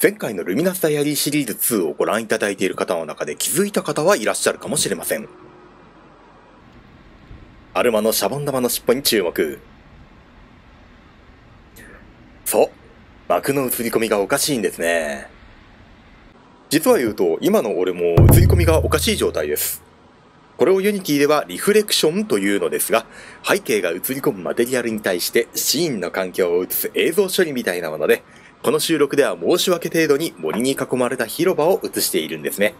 前回の Luminous Diary シリーズ2をご覧いただいている方の中で気づいた方はいらっしゃるかもしれません。アルマのシャボン玉の尻尾に注目。そう。膜の映り込みがおかしいんですね。実は言うと、今の俺も映り込みがおかしい状態です。これを Unity ではリフレクションというのですが、背景が映り込むマテリアルに対してシーンの環境を映す映像処理みたいなもので、この収録では申し訳程度に森に囲まれた広場を映しているんですね。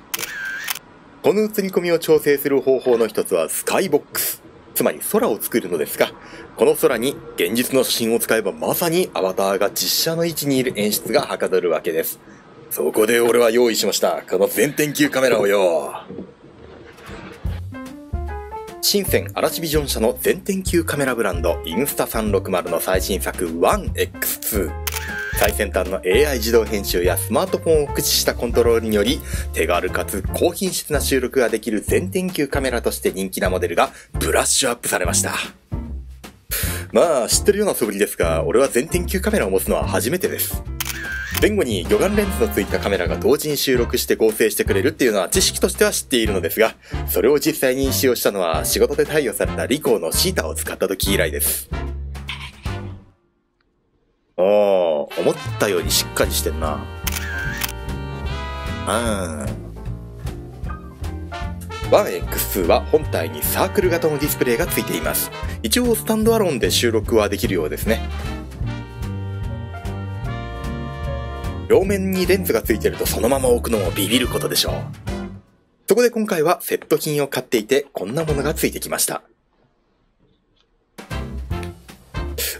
この映り込みを調整する方法の一つはスカイボックス。つまり空を作るのですが、この空に現実の写真を使えばまさにアバターが実写の位置にいる演出がはかどるわけです。そこで俺は用意しました。この全天球カメラをよ。深セン嵐ビジョン社の全天球カメラブランドインスタ360の最新作 1X2。最先端の AI 自動編集やスマートフォンを駆使したコントロールにより、手軽かつ高品質な収録ができる全天球カメラとして人気なモデルがブラッシュアップされました。まあ、知ってるような素振りですが、俺は全天球カメラを持つのは初めてです。前後に魚眼レンズのついたカメラが同時に収録して合成してくれるっていうのは知識としては知っているのですが、それを実際に使用したのは仕事で貸与されたリコーのシータを使った時以来です。ああ、思ったようにしっかりしてんな。うん。1X2 は本体にサークル型のディスプレイがついています。一応スタンドアロンで収録はできるようですね。両面にレンズがついてるとそのまま置くのもビビることでしょう。そこで今回はセット品を買っていてこんなものがついてきました。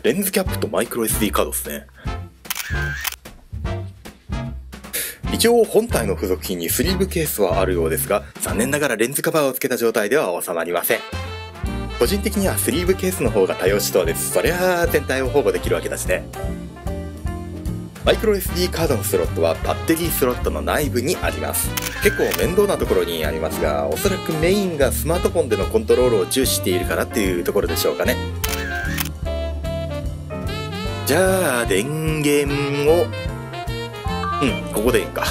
レンズキャップとマイクロ SD カードですね。一応本体の付属品にスリーブケースはあるようですが、残念ながらレンズカバーを付けた状態では収まりません。個人的にはスリーブケースの方が対応しそうです。そりゃあ全体を保護できるわけだしね。マイクロ SD カードのスロットはバッテリースロットの内部にあります。結構面倒なところにありますが、おそらくメインがスマートフォンでのコントロールを重視しているからっていうところでしょうかね。じゃあ、電源を、うん、ここでいいか。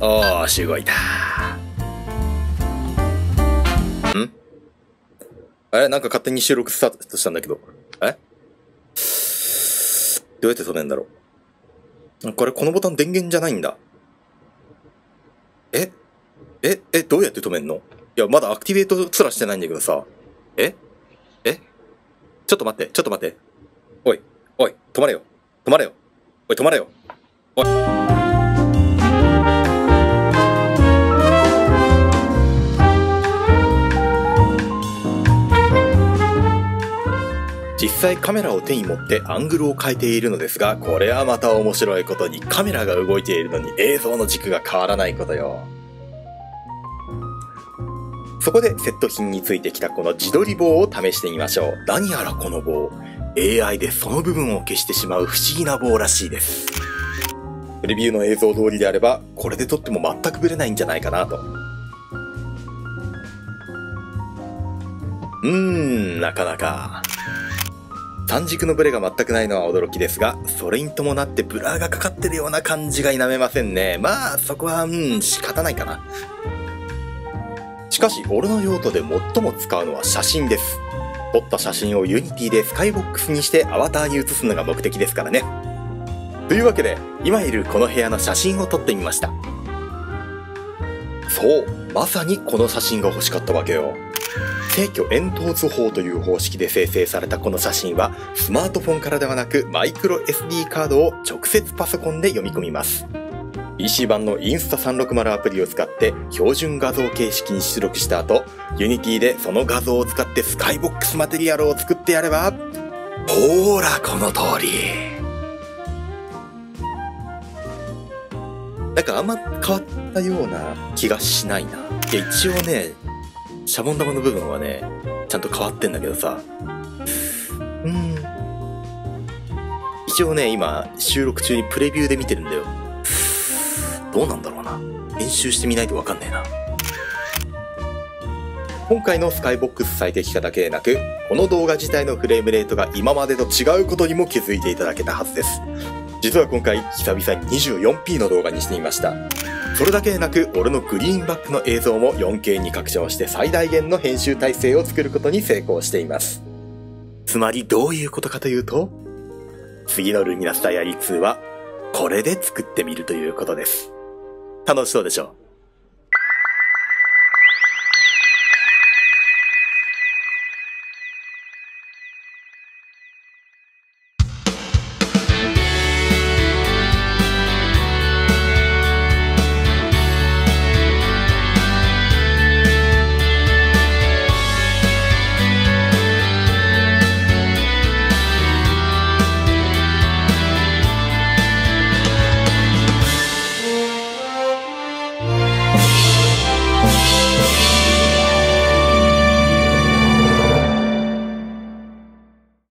おーし、動いた。ん？あれなんか勝手に収録スタートしたんだけど。え？どうやって止めんだろうこれ、このボタン電源じゃないんだ。え？え？え、どうやって止めんの？いや、まだアクティベートすらしてないんだけどさ。ええ？ちょっと待って、ちょっと待って。おい、おい、止まれよ。止まれよ。おい、止まれよ。おい。実際カメラを手に持ってアングルを変えているのですが、これはまた面白いことにカメラが動いているのに映像の軸が変わらないことよ。そこでセット品についてきたこの自撮り棒を試してみましょう。何やらこの棒、AI でその部分を消してしまう不思議な棒らしいです。レビューの映像通りであれば、これで撮っても全くブレないんじゃないかなと。うーん、なかなか。短軸のブレが全くないのは驚きですが、それに伴ってブラーがかかってるような感じが否めませんね。まあ、そこは、うん、仕方ないかな。しかし、俺の用途で最も使うのは写真です。撮った写真を Unity で Skybox にしてアバターに写すのが目的ですからね。というわけで、今いるこの部屋の写真を撮ってみました。そう、まさにこの写真が欲しかったわけよ。正距円筒図法という方式で生成されたこの写真は、スマートフォンからではなくマイクロ SD カードを直接パソコンで読み込みます。PC 版のインスタ360アプリを使って標準画像形式に出力した後、Unity でその画像を使ってスカイボックスマテリアルを作ってやれば、ほーら、この通り。なんかあんま変わったような気がしないな。いや、一応ね、シャボン玉の部分はね、ちゃんと変わってんだけどさ。うん。一応ね、今、収録中にプレビューで見てるんだよ。どうなんだろうな。練習してみないとわかんねえな。今回のスカイボックス最適化だけでなく、この動画自体のフレームレートが今までと違うことにも気づいていただけたはずです。実は今回、久々に 24p の動画にしてみました。それだけでなく、俺のグリーンバックの映像も 4K に拡張して最大限の編集体制を作ることに成功しています。つまりどういうことかというと、次のルミナスダイアリー2は、これで作ってみるということです。楽しそうでしょ